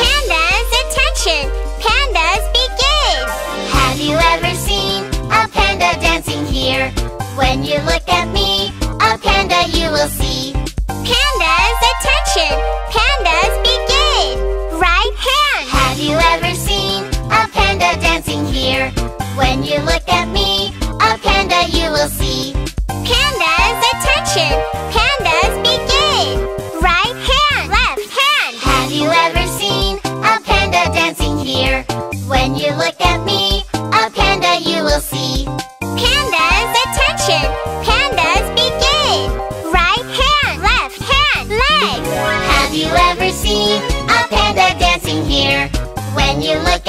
Pandas, attention! Pandas, begin! Have you ever seen a panda dancing here? When you look at me, a panda you will see. Pandas, attention! Pandas, begin! Right hand! Have you ever seen a panda dancing here? When you look at me, a panda you will see. Pandas, attention! When you look at me, a panda you will see. Pandas, attention! Pandas, begin! Right hand! Left hand! Legs! Have you ever seen a panda dancing here? When you look